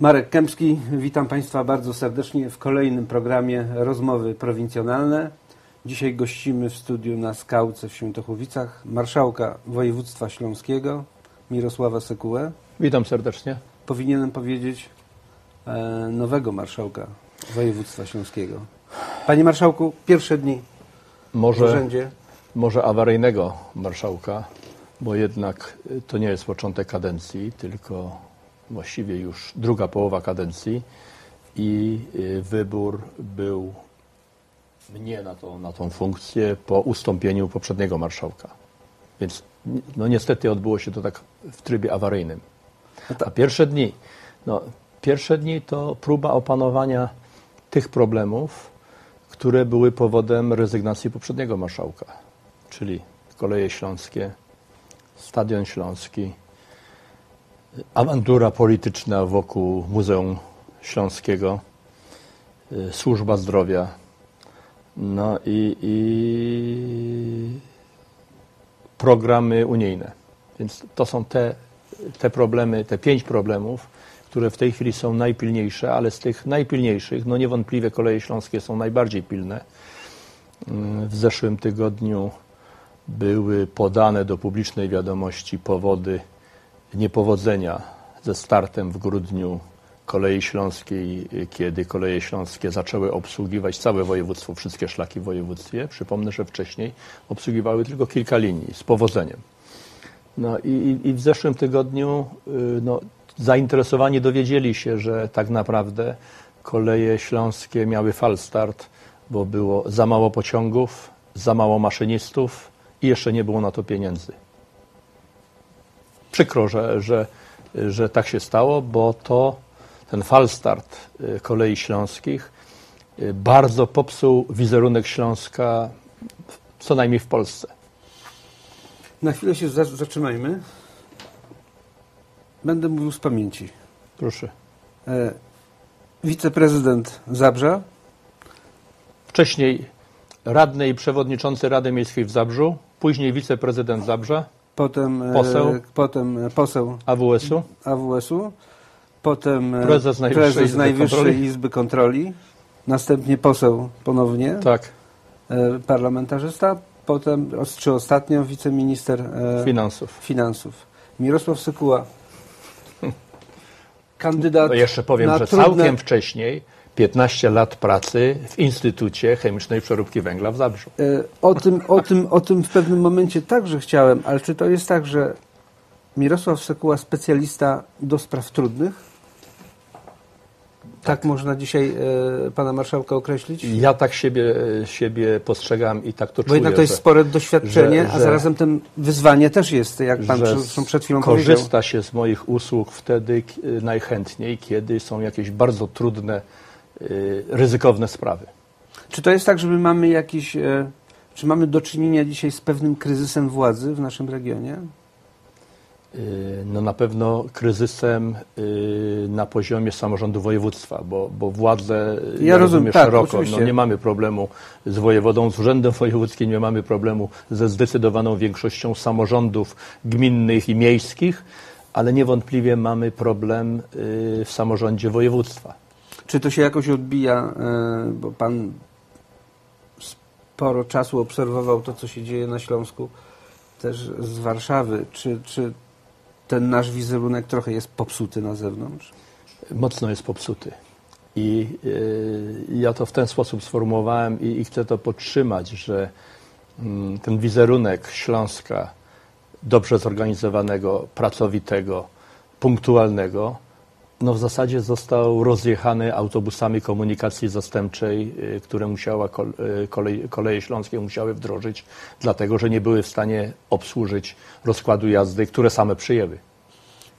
Marek Kępski, witam Państwa bardzo serdecznie w kolejnym programie Rozmowy Prowincjonalne. Dzisiaj gościmy w studiu na Skałce w Świętochowicach marszałka województwa śląskiego Mirosława Sekułę. Witam serdecznie. Powinienem powiedzieć e, nowego marszałka województwa śląskiego. Panie marszałku, pierwsze dni w Może, urzędzie. może awaryjnego marszałka, bo jednak to nie jest początek kadencji, tylko właściwie już druga połowa kadencji i y, wybór był mnie na, to, na tą funkcję po ustąpieniu poprzedniego marszałka. Więc no niestety odbyło się to tak w trybie awaryjnym. A pierwsze dni, no, pierwsze dni to próba opanowania tych problemów, które były powodem rezygnacji poprzedniego marszałka, czyli koleje śląskie, stadion śląski, awantura polityczna wokół Muzeum Śląskiego, y, służba zdrowia, no i, i programy unijne. Więc to są te, te problemy, te pięć problemów, które w tej chwili są najpilniejsze, ale z tych najpilniejszych, no niewątpliwie koleje śląskie są najbardziej pilne. Mm, W zeszłym tygodniu były podane do publicznej wiadomości powody niepowodzenia ze startem w grudniu kolei śląskiej, kiedy koleje śląskie zaczęły obsługiwać całe województwo, wszystkie szlaki w województwie. Przypomnę, że wcześniej obsługiwały tylko kilka linii z powodzeniem. No i, i- w zeszłym tygodniu y, no, zainteresowani dowiedzieli się, że tak naprawdę koleje śląskie miały falstart, bo było za mało pociągów, za mało maszynistów i jeszcze nie było na to pieniędzy. Przykro, że, że, że tak się stało, bo to ten falstart y, kolei śląskich y, bardzo popsuł wizerunek Śląska, co najmniej w Polsce. Na chwilę się za- zatrzymajmy. Będę mówił z pamięci. Proszę. E, wiceprezydent Zabrza, Wcześniej radny i przewodniczący Rady Miejskiej w Zabrzu, później wiceprezydent Zabrza, potem e, Poseł. potem e, poseł AWS-u, AWS-u, potem e, Prezes Najwyższej prezes Izby Najwyższej Kontroli. Izby Kontroli, następnie poseł ponownie, tak, parlamentarzysta, potem, czy ostatnio wiceminister finansów. finansów. Mirosław Sekuła, kandydat No jeszcze powiem, że trudne, całkiem wcześniej 15 lat pracy w Instytucie Chemicznej Przeróbki Węgla w Zabrzu. E, O tym, o, tym, o tym w pewnym momencie także chciałem, ale czy to jest tak, że Mirosław Sekuła specjalista do spraw trudnych? Tak, można dzisiaj e, pana marszałka określić? Ja tak siebie, siebie postrzegam i tak to Bo czuję, jednak to jest że spore doświadczenie, że- a zarazem tym wyzwanie też jest, jak pan przed, przed chwilą powiedział. korzysta się z moich usług wtedy najchętniej, kiedy są jakieś bardzo trudne, y, ryzykowne sprawy. Czy to jest tak, że my mamy jakiś, e, czy mamy do czynienia dzisiaj z pewnym kryzysem władzy w naszym regionie? Y, No na pewno kryzysem y, na poziomie samorządu województwa, bo, bo władze y, Ja rozumiem, tak, szeroko. oczywiście. No nie mamy problemu z wojewodą, z urzędem wojewódzkim, nie mamy problemu ze zdecydowaną większością samorządów gminnych i miejskich, ale niewątpliwie mamy problem y, w samorządzie województwa. Czy to się jakoś odbija, e, bo pan sporo czasu obserwował to, co się dzieje na Śląsku, też z Warszawy. Czy, czy ten nasz wizerunek trochę jest popsuty na zewnątrz? mocno jest popsuty. I y, ja to w ten sposób sformułowałem i, i chcę to podtrzymać, że mm, ten wizerunek Śląska dobrze zorganizowanego, pracowitego, punktualnego, no w zasadzie został rozjechany autobusami komunikacji zastępczej, y, które musiała y, kolej, koleje śląskie musiały wdrożyć, dlatego że nie były w stanie obsłużyć rozkładu jazdy, które same przyjęły.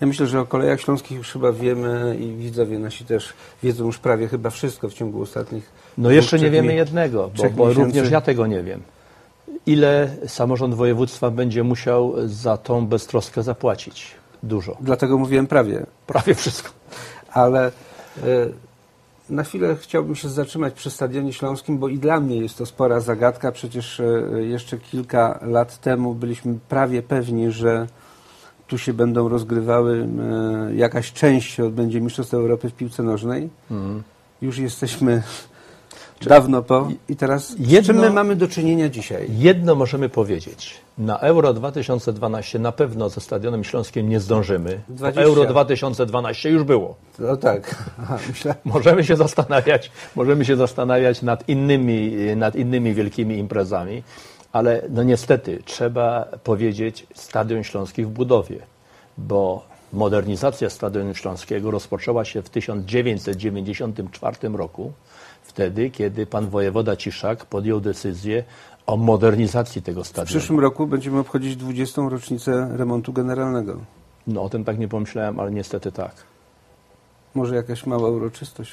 Ja myślę, że o kolejach śląskich już chyba wiemy i widzowie nasi też wiedzą już prawie chyba wszystko w ciągu ostatnich No jeszcze nie wiemy mi- jednego, bo, bo również ja tego nie wiem. Ile samorząd województwa będzie musiał za tą beztroskę zapłacić? Dużo. Dlatego mówiłem prawie. Prawie wszystko. ale e, na chwilę chciałbym się zatrzymać przy Stadionie Śląskim, bo i dla mnie jest to spora zagadka. Przecież e, jeszcze kilka lat temu byliśmy prawie pewni, że tu się będą rozgrywały, e, jakaś część odbędzie Mistrzostw Europy w piłce nożnej. Mhm. Już jesteśmy dawno po. I teraz z Jedno- czym my mamy do czynienia dzisiaj? Jedno możemy powiedzieć. Na Euro 2012 na pewno ze Stadionem Śląskim nie zdążymy. bo 20. Euro 2012 już było. No tak, Aha, myślę, Możemy się zastanawiać, możemy się zastanawiać nad innymi, nad innymi wielkimi imprezami, ale no niestety trzeba powiedzieć Stadion Śląski w budowie, bo modernizacja Stadionu Śląskiego rozpoczęła się w 1994 roku, wtedy kiedy pan wojewoda Ciszak podjął decyzję o modernizacji tego w stadionu. przyszłym roku będziemy obchodzić 20. rocznicę remontu generalnego. No o tym tak nie pomyślałem, ale niestety tak. Może jakaś mała uroczystość.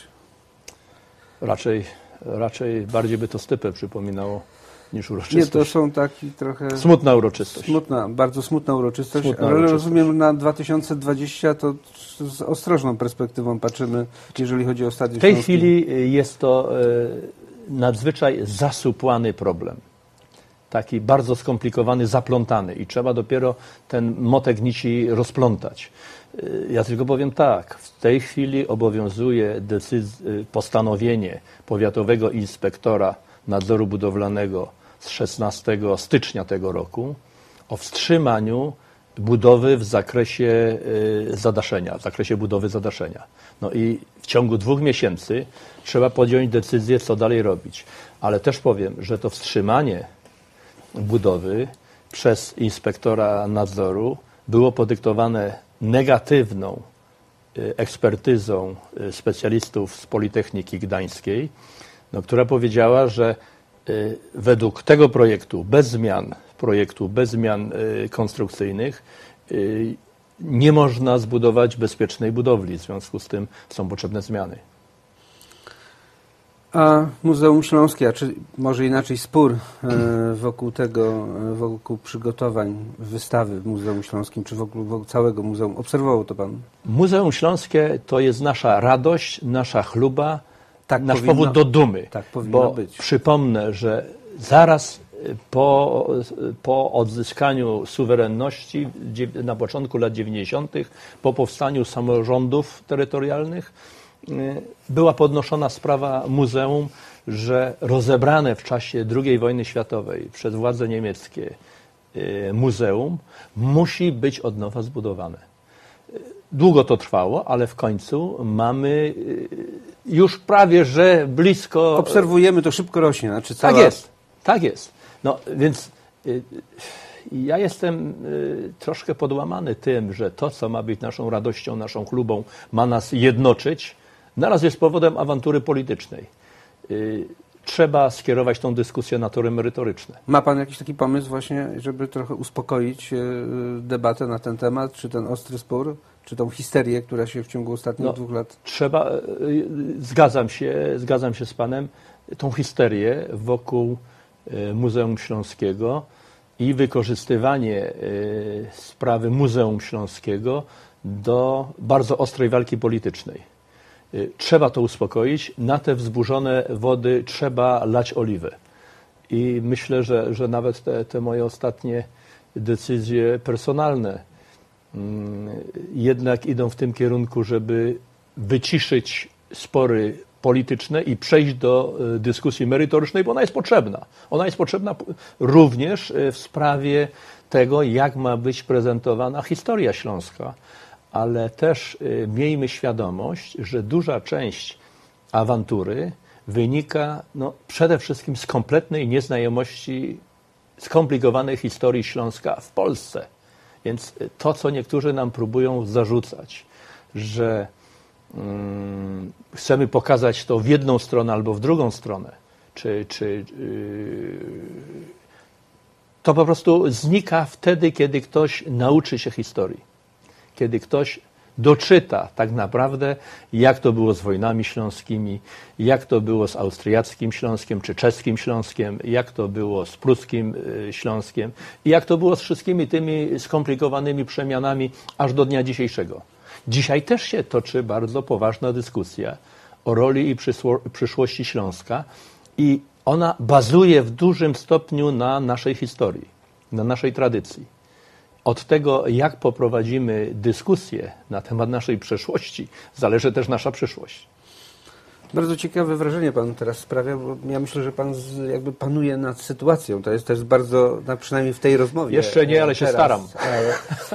Raczej, raczej bardziej by to stypę przypominało niż Nie, uroczystość. to są taki trochę... Smutna uroczystość. Smutna, bardzo smutna uroczystość, Smutna ale uroczystość. rozumiem na 2020 to z ostrożną perspektywą patrzymy, jeżeli chodzi o Stadion W tej Śląski. chwili y, jest to y, nadzwyczaj zasupłany problem. Taki bardzo skomplikowany, zaplątany i trzeba dopiero ten motek nici rozplątać. Y, Ja tylko powiem tak, w tej chwili obowiązuje postanowienie powiatowego inspektora nadzoru budowlanego z 16 stycznia tego roku o wstrzymaniu budowy w zakresie y, zadaszenia, w zakresie budowy zadaszenia. No i w ciągu dwóch miesięcy trzeba podjąć decyzję, co dalej robić. Ale też powiem, że to wstrzymanie budowy przez inspektora nadzoru było podyktowane negatywną y, ekspertyzą y, specjalistów z Politechniki Gdańskiej, no, która powiedziała, że według tego projektu bez zmian, projektu bez zmian y, konstrukcyjnych y, nie można zbudować bezpiecznej budowli. W związku z tym są potrzebne zmiany. A Muzeum Śląskie, a czy może inaczej spór wokół tego, wokół przygotowań wystawy w Muzeum Śląskim, czy wokół, wokół całego muzeum, obserwował to Pan? Muzeum Śląskie to jest nasza radość, nasza chluba, Tak nasz powinno- powód do dumy. tak powinno bo być. Przypomnę, że zaraz po, po odzyskaniu suwerenności na początku lat 90., po powstaniu samorządów terytorialnych, y, była podnoszona sprawa muzeum, że rozebrane w czasie II wojny światowej przez władze niemieckie y, muzeum musi być od nowa zbudowane. Długo to trwało, ale w końcu mamy y, już prawie, że blisko. Obserwujemy, to szybko rośnie. Znaczy cała, Tak jest, tak jest. No więc y, ja jestem y, troszkę podłamany tym, że to, co ma być naszą radością, naszą chlubą, ma nas jednoczyć, naraz jest powodem awantury politycznej. Trzeba skierować tą dyskusję na tory merytoryczne. Ma Pan jakiś taki pomysł właśnie, żeby trochę uspokoić e, debatę na ten temat, czy ten ostry spór, czy tą histerię, która się w ciągu ostatnich No. dwóch lat... Trzeba, y, y, zgadzam się, zgadzam się z Panem, tą histerię wokół Muzeum Śląskiego i wykorzystywanie sprawy Muzeum Śląskiego do bardzo ostrej walki politycznej. Y, Trzeba to uspokoić, na te wzburzone wody trzeba lać oliwę. I myślę, że, że nawet te, te moje ostatnie decyzje personalne mm, jednak idą w tym kierunku, żeby wyciszyć spory polityczne i przejść do e, dyskusji merytorycznej, bo ona jest potrzebna. Ona jest potrzebna również e, w sprawie tego, jak ma być prezentowana historia śląska, ale też e, miejmy świadomość, że duża część awantury wynika no, przede wszystkim z kompletnej nieznajomości skomplikowanej historii Śląska w Polsce. Więc to, co niektórzy nam próbują zarzucać, że mm, chcemy pokazać to w jedną stronę albo w drugą stronę, czy, czy yy, to po prostu znika wtedy, kiedy ktoś nauczy się historii, kiedy ktoś doczyta tak naprawdę, jak to było z wojnami śląskimi, jak to było z austriackim Śląskiem czy czeskim Śląskiem, jak to było z pruskim y, Śląskiem i jak to było z wszystkimi tymi skomplikowanymi przemianami aż do dnia dzisiejszego. Dzisiaj też się toczy bardzo poważna dyskusja o roli i przyszłości Śląska i ona bazuje w dużym stopniu na naszej historii, na naszej tradycji. Od tego, jak poprowadzimy dyskusję na temat naszej przeszłości, zależy też nasza przyszłość. Bardzo ciekawe wrażenie Pan teraz sprawia, bo ja myślę, że Pan z, jakby panuje nad sytuacją. To jest też bardzo, na, przynajmniej w tej rozmowie. Jeszcze nie, ale się teraz, staram. Ale,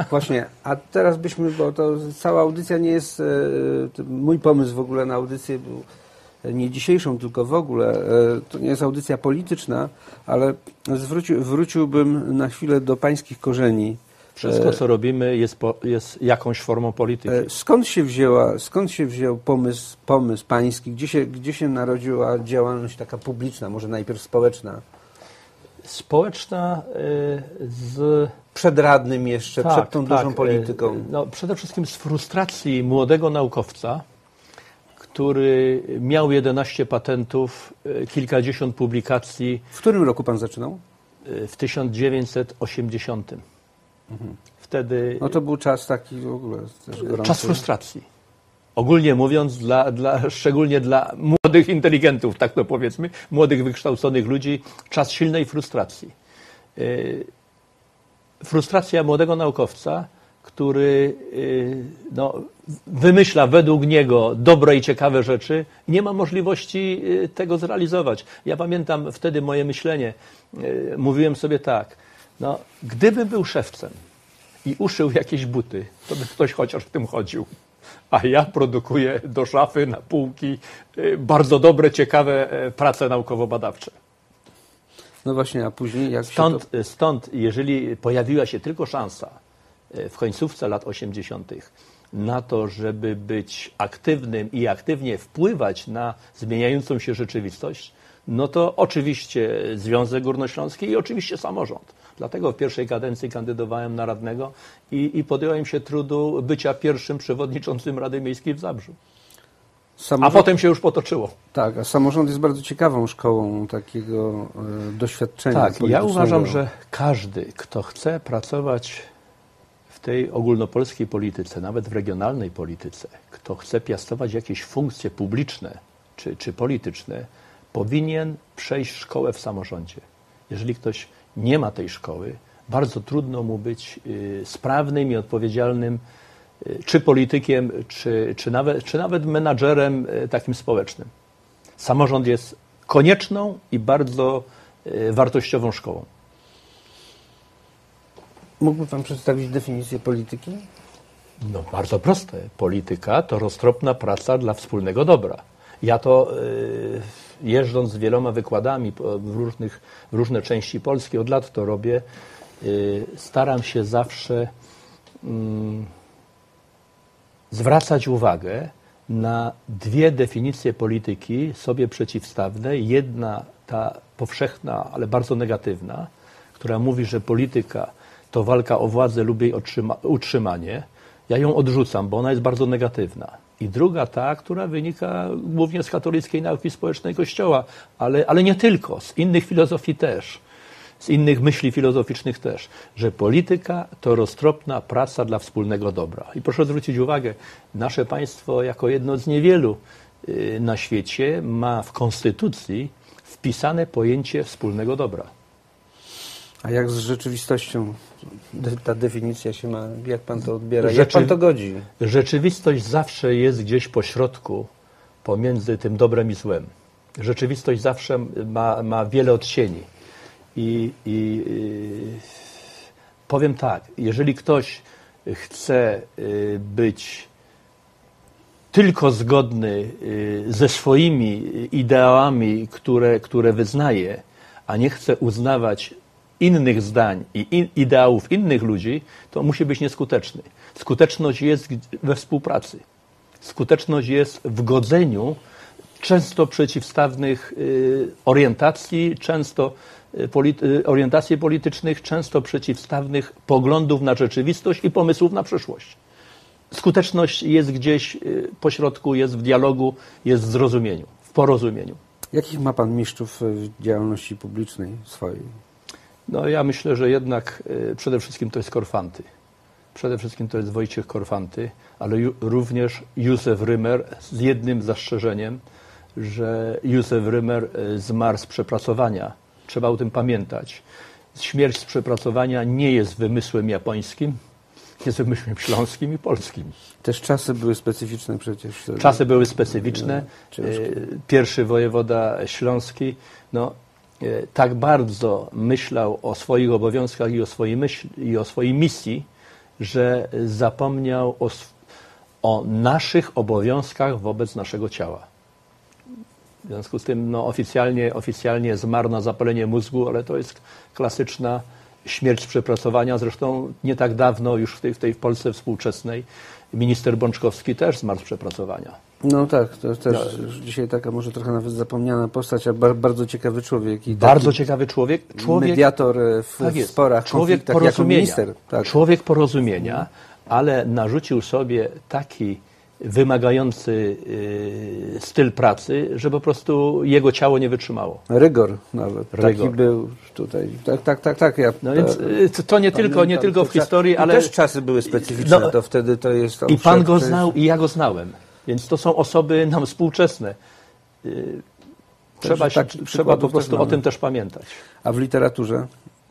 właśnie, a teraz byśmy, bo to cała audycja nie jest, e, mój pomysł w ogóle na audycję był nie dzisiejszą, tylko w ogóle, e, to nie jest audycja polityczna, ale zwróci, wróciłbym na chwilę do pańskich korzeni. Wszystko, co robimy, jest, po, jest jakąś formą polityki. E, Skąd się, wzięła, skąd się wziął pomysł, pomysł pański? Gdzie się, gdzie się narodziła działalność taka publiczna, może najpierw społeczna? Społeczna y, z... Przed radnym jeszcze, tak, przed tą tak, dużą polityką. No, przede wszystkim z frustracji młodego naukowca, który miał 11 patentów, kilkadziesiąt publikacji W którym roku pan zaczynał? w 1980. Wtedy No to był czas taki w ogóle też gorący. czas frustracji. Ogólnie mówiąc, dla, dla, szczególnie dla młodych inteligentów, tak to powiedzmy, młodych, wykształconych ludzi, czas silnej frustracji. Yy, Frustracja młodego naukowca, który yy, no, wymyśla według niego dobre i ciekawe rzeczy, nie ma możliwości yy, tego zrealizować. Ja pamiętam wtedy moje myślenie. Mówiłem sobie tak, no, gdybym był szewcem i uszył jakieś buty, to by ktoś chociaż w tym chodził. A ja produkuję do szafy, na półki y, bardzo dobre, ciekawe y, prace naukowo-badawcze. No właśnie, a później jak Stąd, stąd, jeżeli pojawiła się tylko szansa y, w końcówce lat 80. na to, żeby być aktywnym i aktywnie wpływać na zmieniającą się rzeczywistość, no to oczywiście Związek Górnośląski i oczywiście samorząd. Dlatego w pierwszej kadencji kandydowałem na radnego i, i podjąłem się trudu bycia pierwszym przewodniczącym Rady Miejskiej w Zabrzu. to... A Samorząd... potem się już potoczyło. Tak, a samorząd jest bardzo ciekawą szkołą takiego e, doświadczenia Tak, ja uważam, że każdy, kto chce pracować w tej ogólnopolskiej polityce, nawet w regionalnej polityce, kto chce piastować jakieś funkcje publiczne czy, czy polityczne, powinien przejść szkołę w samorządzie. Jeżeli ktoś nie ma tej szkoły, bardzo trudno mu być y, sprawnym i odpowiedzialnym y, czy politykiem, czy, czy, nawet, czy nawet menadżerem y, takim społecznym. Samorząd jest konieczną i bardzo wartościową szkołą. Mógłby pan przedstawić definicję polityki? No bardzo proste. Polityka to roztropna praca dla wspólnego dobra. Ja to jeżdżąc z wieloma wykładami w, różnych, w różne części Polski, od lat to robię, y, staram się zawsze mm, zwracać uwagę na dwie definicje polityki sobie przeciwstawne. Jedna ta powszechna, ale bardzo negatywna, która mówi, że polityka to walka o władzę lub jej utrzymanie. Ja ją odrzucam, bo ona jest bardzo negatywna. I druga ta, która wynika głównie z katolickiej nauki społecznej Kościoła, ale, ale nie tylko, z innych filozofii też, z innych myśli filozoficznych też, że polityka to roztropna praca dla wspólnego dobra. I proszę zwrócić uwagę, nasze państwo jako jedno z niewielu y, na świecie ma w konstytucji wpisane pojęcie wspólnego dobra. A jak z rzeczywistością ta definicja się ma? Jak pan to odbiera? Jak Rzeczy- pan to godzi? Rzeczywistość zawsze jest gdzieś po środku pomiędzy tym dobrem i złem. Rzeczywistość zawsze ma, ma wiele odcieni. I, i yy, powiem tak, jeżeli ktoś chce yy, być tylko zgodny yy, ze swoimi ideałami, które, które wyznaje, a nie chce uznawać innych zdań i in, ideałów innych ludzi, to musi być nieskuteczny. Skuteczność jest we współpracy. Skuteczność jest w godzeniu często przeciwstawnych y, orientacji, często y, polit, y, orientacji politycznych, często przeciwstawnych poglądów na rzeczywistość i pomysłów na przyszłość. Skuteczność jest gdzieś y, pośrodku, jest w dialogu, jest w zrozumieniu, w porozumieniu. Jakich ma pan mistrzów w działalności publicznej swojej? No ja myślę, że jednak y, przede wszystkim to jest Korfanty. Przede wszystkim to jest Wojciech Korfanty, ale również Józef Rymer z jednym zastrzeżeniem, że Józef Rymer y, zmarł z przepracowania. Trzeba o tym pamiętać. śmierć z przepracowania nie jest wymysłem japońskim, jest wymysłem śląskim i polskim. Też czasy były specyficzne przecież. Czasy były specyficzne. Ciężkie. E, Pierwszy wojewoda śląski no, tak bardzo myślał o swoich obowiązkach i o swojej, i o swojej misji, że zapomniał o, o naszych obowiązkach wobec naszego ciała. W związku z tym no, oficjalnie, oficjalnie zmarł na zapalenie mózgu, ale to jest klasyczna śmierć przepracowania. Zresztą nie tak dawno już w tej, w tej Polsce współczesnej minister Bączkowski też zmarł z przepracowania. No tak, to też już dzisiaj taka może trochę nawet zapomniana postać, a bar, bardzo ciekawy człowiek. I Bardzo taki ciekawy człowiek. człowiek mediator e, w, tak w sporach, człowiek porozumienia. minister. Tak. Człowiek porozumienia, ale narzucił sobie taki wymagający y, styl pracy, że po prostu jego ciało nie wytrzymało. Rygor nawet. Taki Rygor. był tutaj. Tak, tak, tak, tak. Ja, No więc y, to nie tylko, nie tylko w historii, ale też czasy były specyficzne, No, to wtedy to jest... i pan go znał i ja go znałem. Więc to są osoby nam współczesne. Y, Trzeba, się, tak, trzeba po prostu o tym też pamiętać. A w literaturze?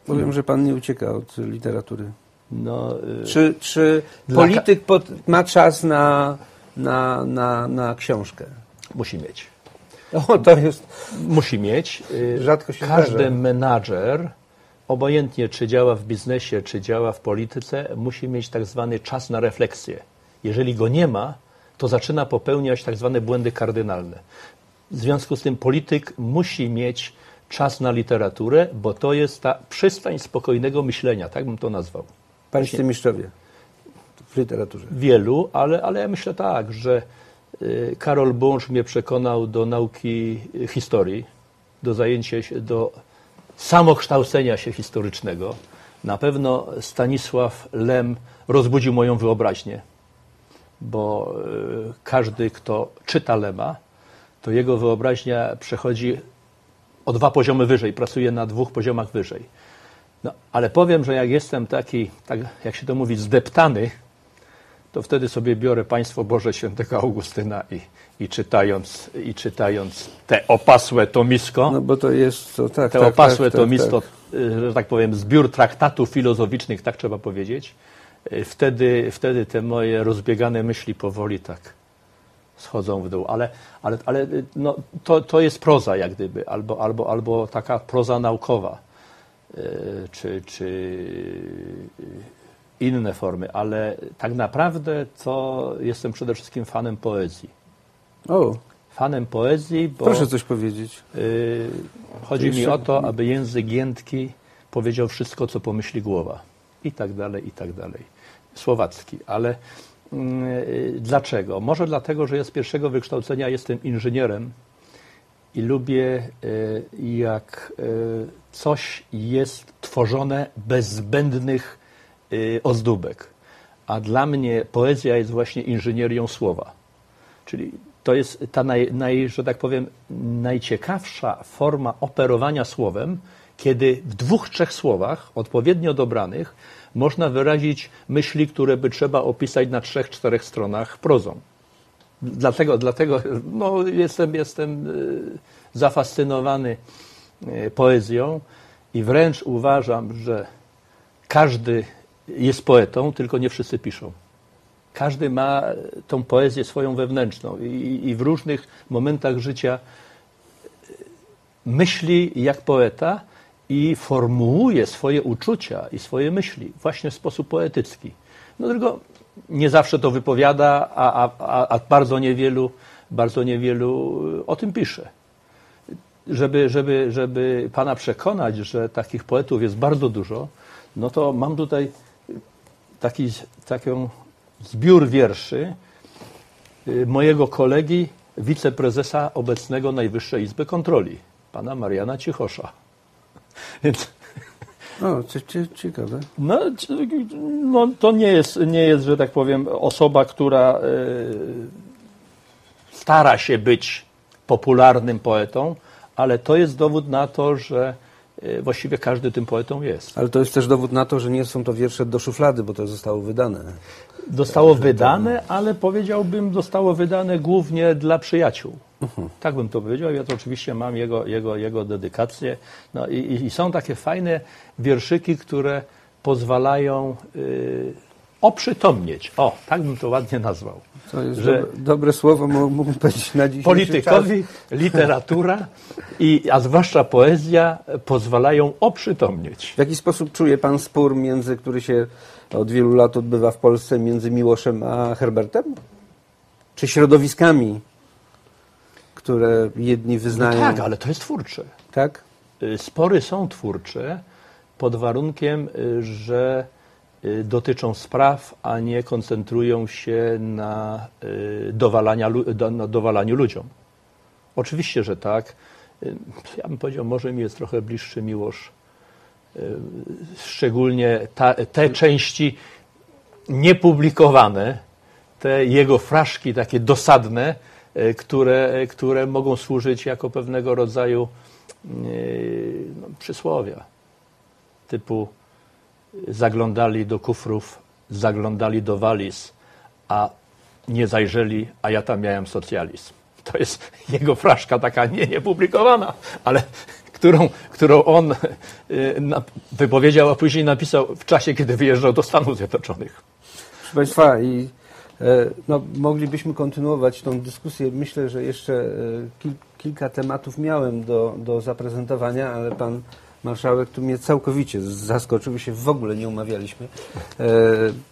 Powiem, że pan nie ucieka od literatury. No, y, Czy, czy polityk pod, ma czas na, na, na, na książkę? musi mieć. O, to jest... Musi mieć. Y, Rzadko się Każdy zdarza. menadżer, obojętnie czy działa w biznesie, czy działa w polityce, musi mieć tak zwany czas na refleksję. Jeżeli go nie ma, to zaczyna popełniać tak zwane błędy kardynalne. W związku z tym polityk musi mieć czas na literaturę, bo to jest ta przystań spokojnego myślenia, tak bym to nazwał. Pańscy mistrzowie w literaturze. Wielu, ale, ale ja myślę tak, że y, Karol Bącz mnie przekonał do nauki y, historii, do zajęcia się, do samokształcenia się historycznego. Na pewno Stanisław Lem rozbudził moją wyobraźnię, bo y, każdy, kto czyta Lema, to jego wyobraźnia przechodzi o dwa poziomy wyżej, pracuje na dwóch poziomach wyżej. No, ale powiem, że jak jestem taki, tak jak się to mówi, zdeptany, to wtedy sobie biorę Państwo Boże Świętego Augustyna i, i, czytając, i czytając te opasłe tomisko, No bo to jest... To, tak, te tak, opasłe tak, tak, tomisko, tak. że tak powiem, zbiór traktatów filozoficznych, tak trzeba powiedzieć, wtedy, wtedy te moje rozbiegane myśli powoli tak schodzą w dół. Ale, ale, ale y, no, to, to jest proza jak gdyby, albo, albo, albo taka proza naukowa, y, czy, czy y, inne formy, ale tak naprawdę to jestem przede wszystkim fanem poezji. O, Fanem poezji, bo... proszę coś powiedzieć. Yy, chodzi mi Jeszcze- o to, aby język jętki powiedział wszystko, co pomyśli głowa. I tak dalej, i tak dalej. Słowacki, ale yy, dlaczego? Może dlatego, że ja z pierwszego wykształcenia jestem inżynierem i lubię, yy, jak yy, coś jest tworzone bez zbędnych ozdóbek. A dla mnie poezja jest właśnie inżynierią słowa. Czyli to jest ta, naj, naj, że tak powiem, najciekawsza forma operowania słowem, kiedy w dwóch, trzech słowach, odpowiednio dobranych, można wyrazić myśli, które by trzeba opisać na trzech, czterech stronach prozą. Dlatego, dlatego no, jestem, jestem y, zafascynowany y, poezją i wręcz uważam, że każdy jest poetą, tylko nie wszyscy piszą. Każdy ma tą poezję swoją wewnętrzną i, i w różnych momentach życia myśli jak poeta i formułuje swoje uczucia i swoje myśli właśnie w sposób poetycki. No tylko nie zawsze to wypowiada, a, a, a, bardzo niewielu, bardzo niewielu o tym pisze. Żeby, żeby, żeby pana przekonać, że takich poetów jest bardzo dużo, no to mam tutaj taki, taką zbiór wierszy y, mojego kolegi, wiceprezesa obecnego Najwyższej Izby Kontroli, pana Mariana Cichosza. Więc O, cie, cie, ciekawe. no, no, to nie jest, nie jest, że tak powiem, osoba, która y, stara się być popularnym poetą, ale to jest dowód na to, że y, właściwie każdy tym poetą jest. Ale to jest też dowód na to, że nie są to wiersze do szuflady, bo to zostało wydane. Zostało wydane, ale powiedziałbym, zostało wydane głównie dla przyjaciół. Tak bym to powiedział. Ja to oczywiście mam jego, jego, jego dedykację. No i, i- są takie fajne wierszyki, które pozwalają y, oprzytomnieć. O, tak bym to ładnie nazwał. To jest Że- dobre, dobre słowo, mógłbym powiedzieć na dzisiejszy Politykowi, literatura, i, a zwłaszcza poezja pozwalają oprzytomnieć. W jaki sposób czuje Pan spór, między, który się od wielu lat odbywa w Polsce między Miłoszem a Herbertem? Czy środowiskami, które jedni No wyznają... tak, ale to jest twórcze. Tak? Y, Spory są twórcze pod warunkiem, y, że y, dotyczą spraw, a nie koncentrują się na, dowalania, na dowalaniu ludziom. Oczywiście, że tak. Ja bym powiedział, może mi jest trochę bliższy Miłosz. Szczególnie ta, te części niepublikowane, te jego fraszki takie dosadne, które, e, które mogą służyć jako pewnego rodzaju e, no, przysłowia. Typu e, zaglądali do kufrów, zaglądali do waliz, a nie zajrzeli, a ja tam miałem socjalizm. To jest jego fraszka taka nie, niepublikowana, ale którą, którą on e, wypowiedział, a później napisał w czasie, kiedy wyjeżdżał do Stanów Zjednoczonych. Proszę Państwa, i e, no, moglibyśmy kontynuować tą dyskusję. Myślę, że jeszcze e, kil, kilka tematów miałem do, do zaprezentowania, ale Pan Marszałek tu mnie całkowicie zaskoczył, się w ogóle nie umawialiśmy. E,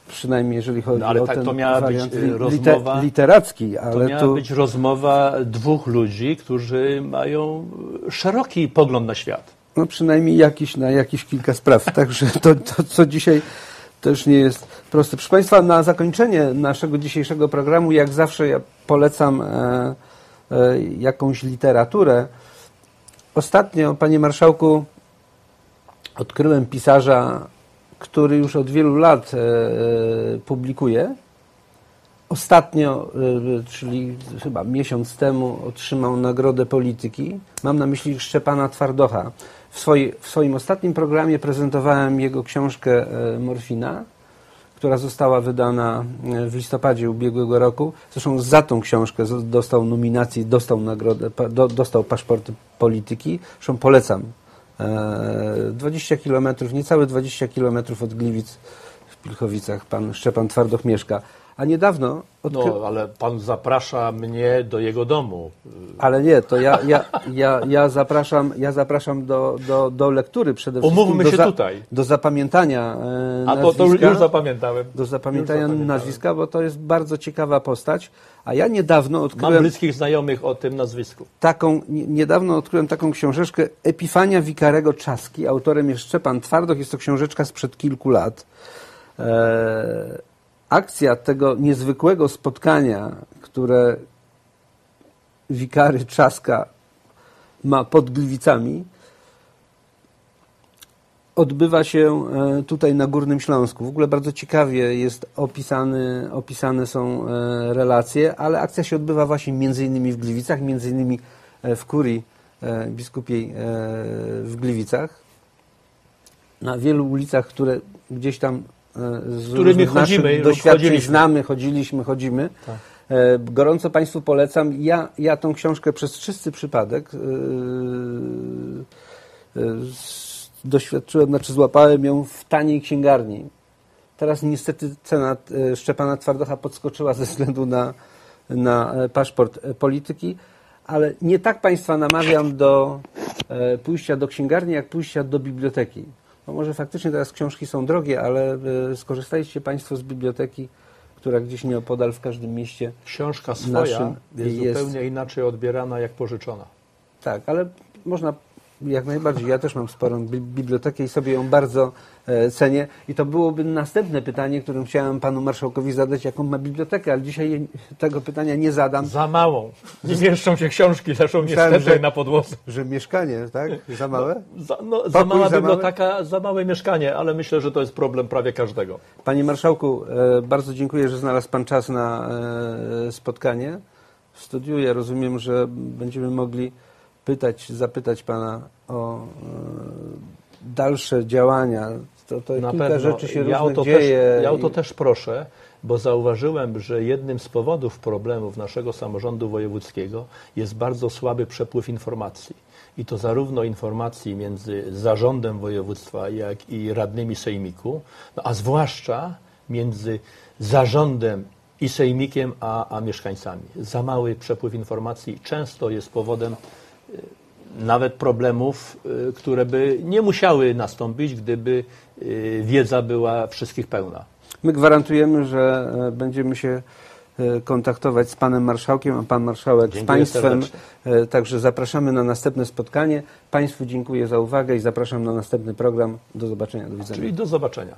przynajmniej jeżeli chodzi No, ale o tak ten to miała być, wariant e, li- rozmowa- literacki, To ale miała tu... być rozmowa dwóch ludzi, którzy mają szeroki pogląd na świat. No przynajmniej jakiś, na jakieś kilka spraw. Także to, to, co dzisiaj też nie jest proste. Proszę Państwa, na zakończenie naszego dzisiejszego programu, jak zawsze ja polecam e, e, jakąś literaturę. Ostatnio, Panie Marszałku, odkryłem pisarza, który już od wielu lat e, publikuje. Ostatnio, y, czyli chyba miesiąc temu, otrzymał Nagrodę Polityki. Mam na myśli Szczepana Twardocha. W, w swoim ostatnim programie prezentowałem jego książkę e, Morfina, która została wydana e, w listopadzie ubiegłego roku. Zresztą za tą książkę dostał nominację, dostał nagrodę, do, dostał paszport polityki. Zresztą polecam. E, 20 kilometrów, niecałe 20 kilometrów od Gliwic w Pilchowicach pan Szczepan Twardoch mieszka. A niedawno odkry... No, ale pan zaprasza mnie do jego domu. Ale nie, to ja, ja, ja, ja zapraszam, ja zapraszam do, do, do lektury przede wszystkim. Umówmy do się tutaj. Do zapamiętania e, A to, to już zapamiętałem. do zapamiętania zapamiętałem. nazwiska, bo to jest bardzo ciekawa postać. A ja niedawno Mam odkryłem bliskich znajomych o tym nazwisku. taką, nie- niedawno odkryłem taką książeczkę Epifania Wikarego Czaski. Autorem jest Szczepan Twardoch. Jest to książeczka sprzed kilku lat. E, akcja tego niezwykłego spotkania, które Wikary Czaska ma pod Gliwicami, odbywa się e, tutaj na Górnym Śląsku. W ogóle bardzo ciekawie jest opisany, opisane są e, relacje, ale akcja się odbywa właśnie między innymi w Gliwicach, między innymi e, w kurii biskupiej w Gliwicach. Na wielu ulicach, które gdzieś tam z Którymi chodzimy doświadczeń znamy, chodziliśmy, chodzimy. Tak. E, Gorąco Państwu polecam. Ja, ja tą książkę przez czysty przypadek yy, yy, s- doświadczyłem, znaczy złapałem ją w taniej księgarni. Teraz niestety cena e, Szczepana Twardocha podskoczyła ze względu na, na e, paszport e, polityki, ale nie tak Państwa namawiam do e, pójścia do księgarni, jak pójścia do biblioteki. Bo może faktycznie teraz książki są drogie, ale e, skorzystajcie Państwo z biblioteki, która gdzieś nieopodal w każdym mieście Książka swoja jest, jest- zupełnie inaczej odbierana jak pożyczona. Tak, ale można jak najbardziej. Ja też mam sporą bi- bibliotekę i sobie ją bardzo e, cenię. I to byłoby następne pytanie, którym chciałem panu marszałkowi zadać, jaką ma bibliotekę, ale dzisiaj tego pytania nie zadam. Za małą. Nie mieszczą się książki, leżą niestety że- na podłodze. Że mieszkanie, tak? Za małe? Za, no, za mała za biblioteka, za małe mieszkanie, ale myślę, że to jest problem prawie każdego. Panie marszałku, e, bardzo dziękuję, że znalazł pan czas na e, spotkanie w studiu. Ja rozumiem, że będziemy mogli pytać, zapytać pana o e, dalsze działania. To, to Na kilka pewno. rzeczy się ja o różnych to dzieje. Też, ja o to i- też proszę, bo zauważyłem, że jednym z powodów problemów naszego samorządu wojewódzkiego jest bardzo słaby przepływ informacji. I to zarówno informacji między zarządem województwa, jak i radnymi sejmiku, no a zwłaszcza między zarządem i sejmikiem, a, a mieszkańcami. Za mały przepływ informacji często jest powodem nawet problemów, y, które by nie musiały nastąpić, gdyby y, wiedza była wszystkich pełna. My gwarantujemy, że e, będziemy się e, kontaktować z panem marszałkiem, a pan marszałek z Dziękuję państwem. serdecznie. E, Także zapraszamy na następne spotkanie. Państwu dziękuję za uwagę i zapraszam na następny program. Do zobaczenia, do widzenia. Czyli do zobaczenia.